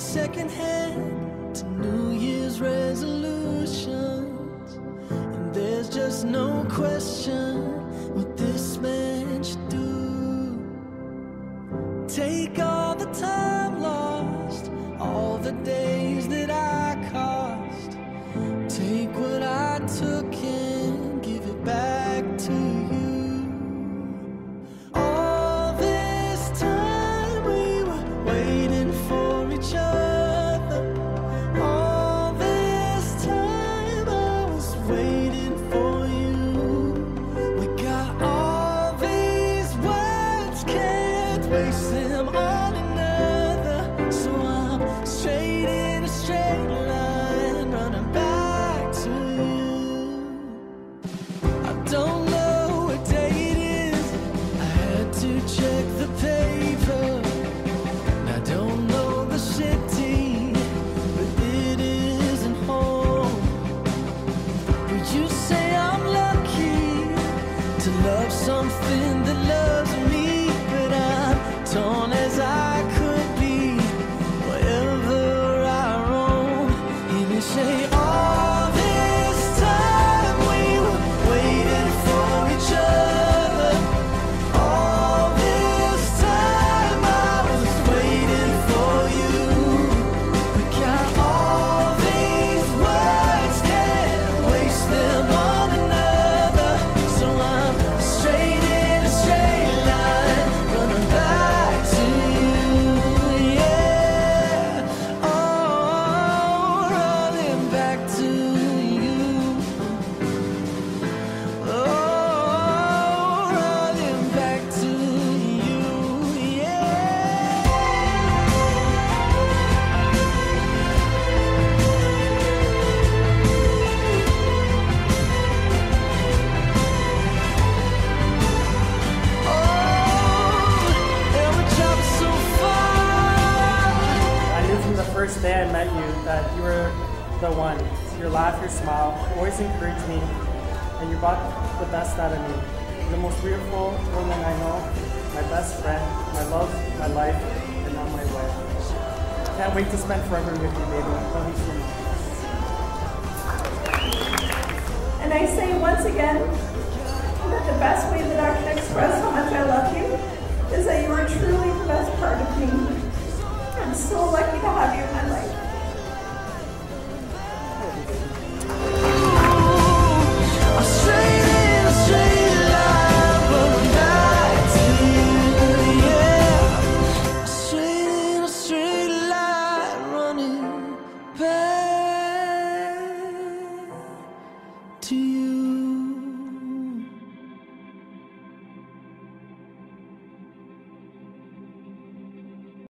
secondhand to New Year's resolutions. And there's just no question what this man should do. Take all the time lost, all the days that I cost. Take what I took can't waste them And day I met you that you were the one. Your laugh, your smile always encouraged me, and you brought the best out of me. You're the most beautiful woman I know, my best friend, my love, my life, and now my wife. Can't wait to spend forever with you, baby. Love you so much. And I say once again that you are truly